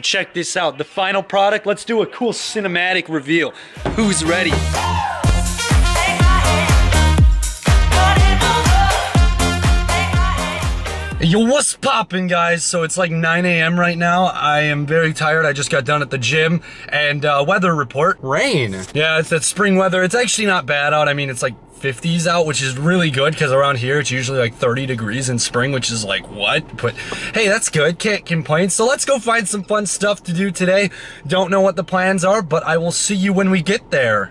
Check this out. The final product. Let's do a cool cinematic reveal. Who's ready? Yo, what's poppin', guys? So it's like 9 a.m. right now. I am very tired. I just got done at the gym. And uh, weather report. Rain. Yeah, it's that spring weather. It's actually not bad out. I mean, it's like 50s out, which is really good because around here it's usually like 30 degrees in spring, which is like what? But hey, that's good. Can't complain. So let's go find some fun stuff to do today. Don't know what the plans are, but I will see you when we get there.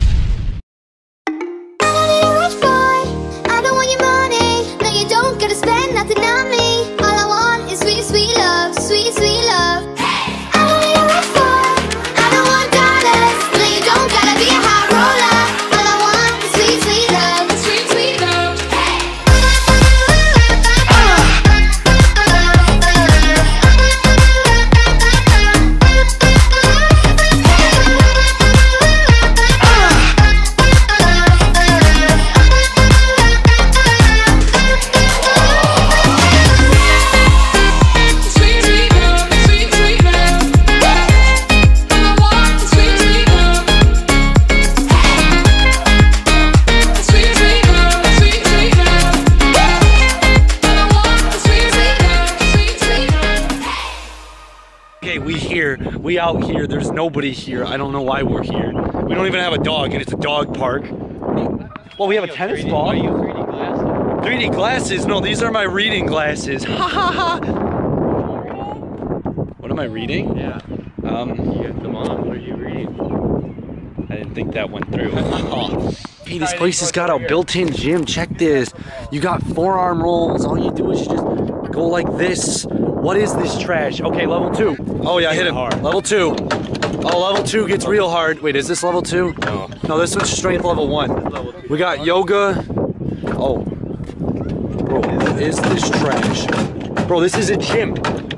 Here. There's nobody here. I don't know why we're here. We don't even have a dog, and it's a dog park. Well, we have a tennis ball. 3D glasses? No, these are my reading glasses. Ha ha ha. What am I reading? Yeah. Um, You got them on. What are you reading? I didn't think that went through. hey, this place has got a built-in gym. Check this. You got forearm rolls. All you do is you just go like this. What is this trash? Okay, level two. Oh yeah, I hit him. Level two. Oh, level two gets real hard. Wait, is this level two? No. No, this one's strength level one. We got yoga. Oh. Bro, what is this trash? Bro, this is a gym.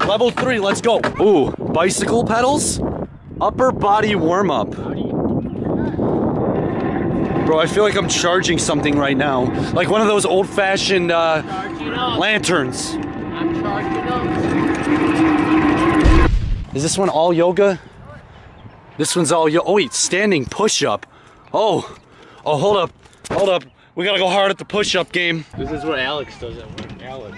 Level three, let's go. Ooh, bicycle pedals? Upper body warm up. Bro, I feel like I'm charging something right now. Like one of those old fashioned uh, lanterns. Is this one all yoga? This one's all yo. Oh, wait, standing push up. Oh, oh, hold up, hold up. We gotta go hard at the push up game. This is what Alex does at work. Alex.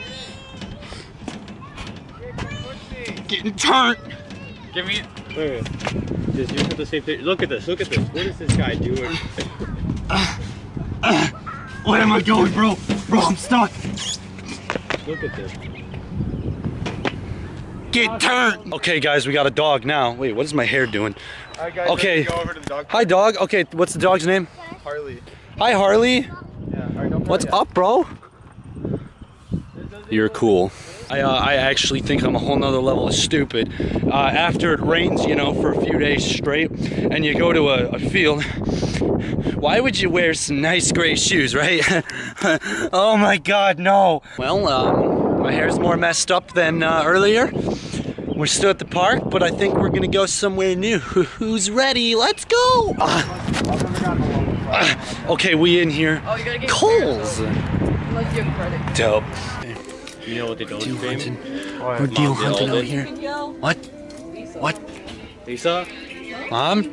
Getting turned. Give me. Wait, wait. Just you have the same thing. Look at this. Look at this. What is this guy doing? Where am I going, bro? Bro, I'm stuck. Look at this. Get turned. Okay, guys, we got a dog now. Wait, what is my hair doing? Okay. Go over to the dog. Hi, dog. Okay, what's the dog's name? Harley. Hi, Harley. Yeah. All right, don't What's up, bro? You're cool. I, uh, I actually think I'm a whole nother level of stupid. Uh, after it rains, you know, for a few days straight, and you go to a, a field, why would you wear some nice gray shoes, right? oh my god, no. Well, um, my hair's more messed up than uh, earlier. We're still at the park, but I think we're gonna go somewhere new. Who's ready? Let's go! Ah, okay, we in here. Oh, you gotta get Kohl's. Unless you have credit. Dope. You know what they don't Deal hunting. babe? We're deal Mom, hunting out here. What? What? Lisa? Mom?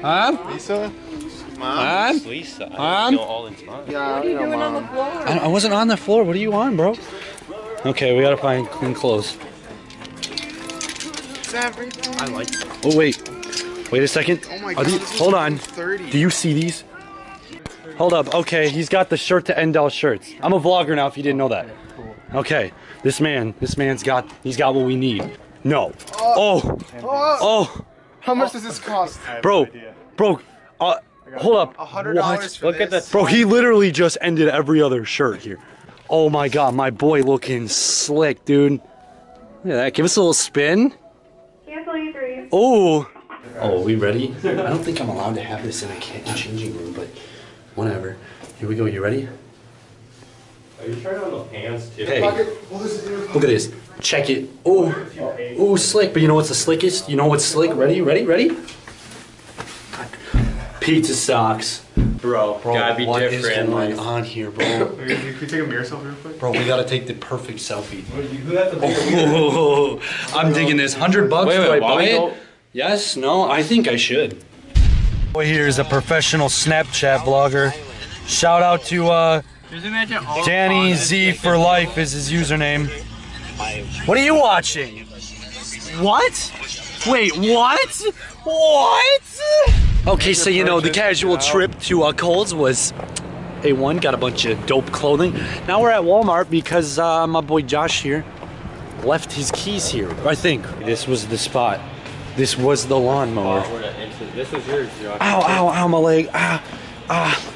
Mom? Lisa? Mom? Mom? Lisa. Mom? know Alden's mom. Yeah, What are you doing on the floor? I, I wasn't on the floor. What are you on, bro? Okay, we gotta find clean clothes. I like Oh wait, wait a second. Oh my Are god. these- hold on. 30. Do you see these? Hold up. Okay, he's got the shirt to end all shirts. I'm a vlogger now. If you didn't know that. Okay, this man, this man's got, he's got what we need. No. Oh. Oh, Oh, how much does this cost? bro, bro. Uh, hold up. A hundred dollars for Look at this? Bro, he literally just ended every other shirt here. Oh my god, my boy looking slick, dude. Look at that. Give us a little spin. Oh. Oh, are we ready? I don't think I'm allowed to have this in a changing room, but whatever. Here we go. You ready? Are you trying on the pants too? Hey, Pocket- what is it? look at this. Check it. Oh, oh, slick. But you know what's the slickest? You know what's slick? Ready? Ready? Ready? God. pizza socks. Bro, Bro, gotta be what is different. going like- on here, bro? Can you take a mirror selfie real quick? Bro, we gotta take the perfect selfie. Who has the Oh, I'm digging this. Hundred bucks. Wait, do wait, I buy we it? go- Yes. No. I think I should. Boy, here is a professional Snapchat vlogger. Shout out to uh, Just imagine all Danny Z for life is his username. What are you watching? What? Wait, what? What? Okay, so you know the casual trip to uh, Kohl's was A1. Got a bunch of dope clothing. Now we're at Walmart because uh, my boy Josh here left his keys here. I think this was the spot. This was the lawnmower. We're gonna enter- This was yours, Josh. Ow, ow, ow, my leg. Ah, ah.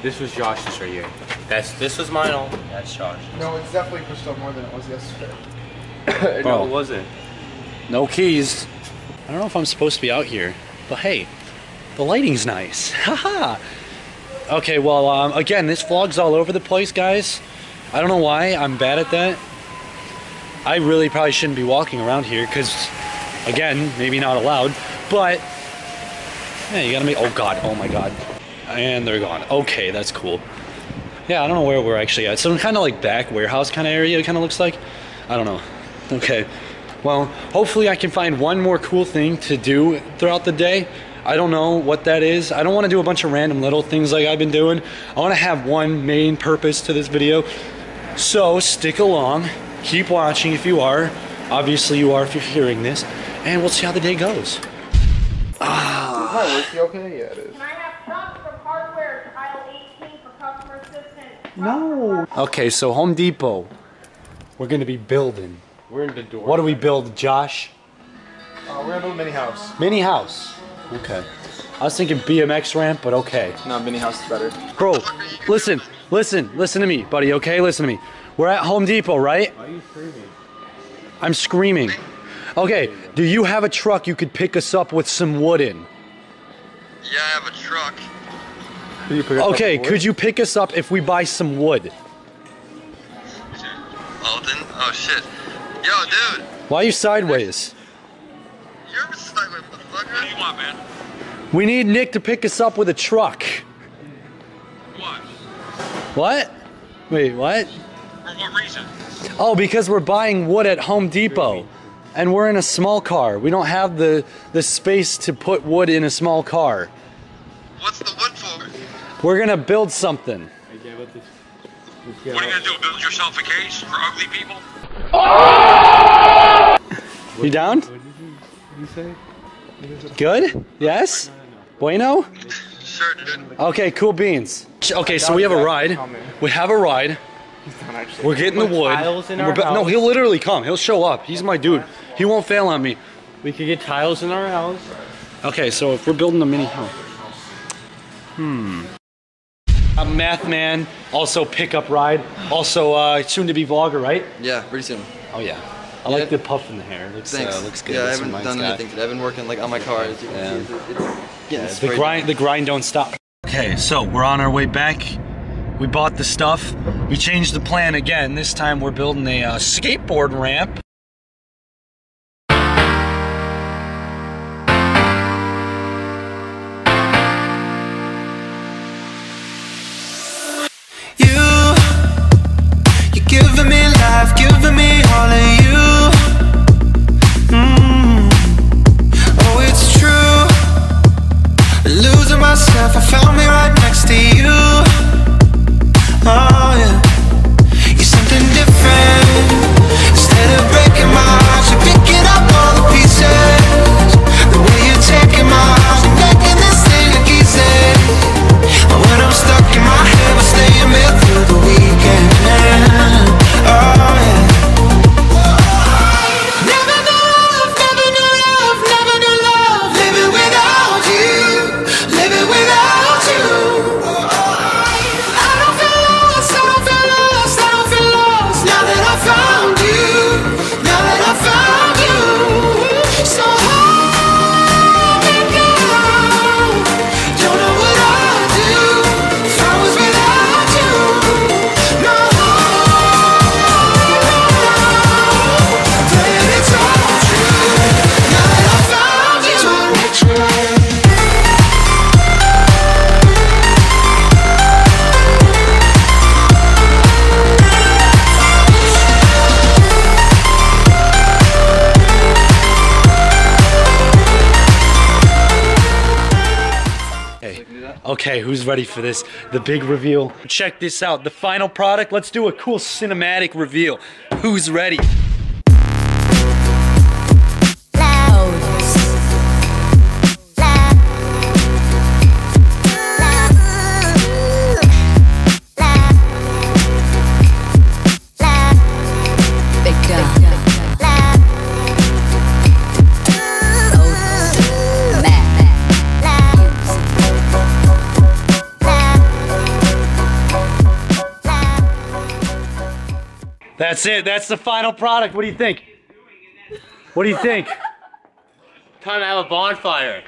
This was Josh's right here. That's this was mine. All. That's Josh. No, it's definitely pushed up more than it was yesterday. Bro. no, it wasn't. No keys. I don't know if I'm supposed to be out here, but hey, the lighting's nice. Haha. okay, well, um, again, this vlog's all over the place, guys. I don't know why I'm bad at that. I really probably shouldn't be walking around here because, again, maybe not allowed. But yeah, you gotta make. Oh God! Oh my God! And they're gone. Okay, that's cool. Yeah, I don't know where we're actually at. Some kind of like back warehouse kind of area. It kind of looks like. I don't know. Okay. Well, hopefully I can find one more cool thing to do throughout the day. I don't know what that is. I don't want to do a bunch of random little things like I've been doing. I want to have one main purpose to this video. So stick along. Keep watching if you are. Obviously you are if you're hearing this. And we'll see how the day goes. Ah. Hi, is he okay? Yeah, it is. Can I have props from hardware to aisle 18 for customer assistance? No. Okay, so Home Depot. We're going to be building. We're in the door. What do we build, Josh? Uh, we're gonna build a mini house. Mini house. Okay. I was thinking BMX ramp, but okay. No, mini house is better. Bro, listen, listen, listen to me, buddy, okay? Listen to me. We're at Home Depot, right? Why are you screaming? I'm screaming. Okay, do you have a truck you could pick us up with some wood in? Yeah, I have a truck. Can you pick up Okay, the wood? could you pick us up if we buy some wood? Alden? Oh shit. Yo, dude. Why are you sideways? You're sideways motherfucker. What do you want, man? We need Nick to pick us up with a truck. What? What? Wait, what? For what reason? Oh, because we're buying wood at Home Depot. And we're in a small car. We don't have the, the space to put wood in a small car. What's the wood for? We're gonna build something. I gave it this. What are you gonna do? Build yourself a cage for ugly people? You down? Good? Yes? Bueno? Sure, dude. Okay, cool beans. Okay, so we have a ride. We have a ride. We're getting the wood. tiles in We're our bu- no, he'll literally come. He'll show up. He's my dude. He won't fail on me. We could get tiles in our house. Okay, so if we're building a mini house. Hmm. A math man, also pickup ride, also uh, soon to be vlogger, right? Yeah, pretty soon. Oh yeah. I like the puff in the hair. Looks, Thanks. Uh, looks good. Yeah, I haven't done guy. anything today. I've been working like on my car. As you can Yeah. see, it's, it's getting The sprayed. grind, the grind don't stop. Okay, so we're on our way back. We bought the stuff. We changed the plan again. This time we're building a uh, skateboard ramp. Okay, who's ready for this? The big reveal. Check this out. The final product. Let's do a cool cinematic reveal. Who's ready? That's it. That's the final product. What do you think? What do you think? Time to have a bonfire.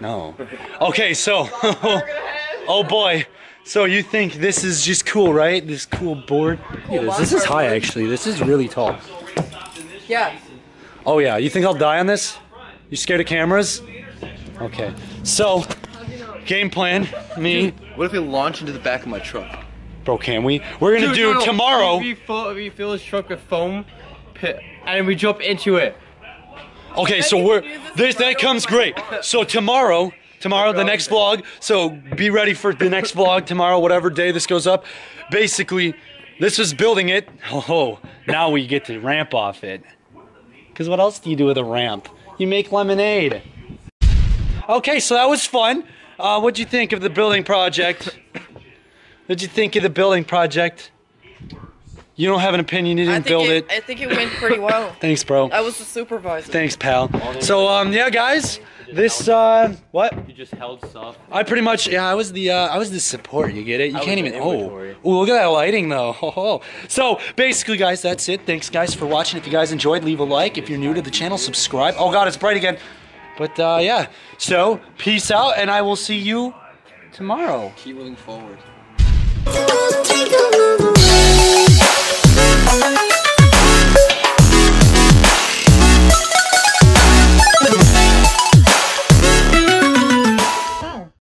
No. Okay, so. oh boy. So you think this is just cool, right? This cool board. Look at this. This is high actually. This is really tall. Yeah. Oh yeah. You think I'll die on this? You scared of cameras? Okay. So, game plan. Me, What if we launch into the back of my truck? Bro. Can we? We're gonna do tomorrow. We, fill, we fill his truck with foam, pit, and we jump into it. Okay, so we're this that comes great. So tomorrow, tomorrow the next vlog. So be ready for the next vlog tomorrow, whatever day this goes up. Basically, this is building it. Oh, now we get to ramp off it. Cause what else do you do with a ramp? You make lemonade. Okay, so that was fun. Uh, what'd you think of the building project? What'd you think of the building project? You don't have an opinion. You didn't build it, it. I think it went pretty well. Thanks, bro. I was the supervisor. Thanks, pal. So, um, yeah, guys, this, uh, what? You just held stuff. I pretty much, yeah, I was the, uh, I was the support. You get it? You I can't even. the Oh. Ooh, look at that lighting, though. Ho, ho. So, basically, guys, that's it. Thanks, guys, for watching. If you guys enjoyed, leave a like. If you're new to the channel, subscribe. Oh God, it's bright again. But uh, yeah. So, peace out, and I will see you tomorrow. Keep moving forward take a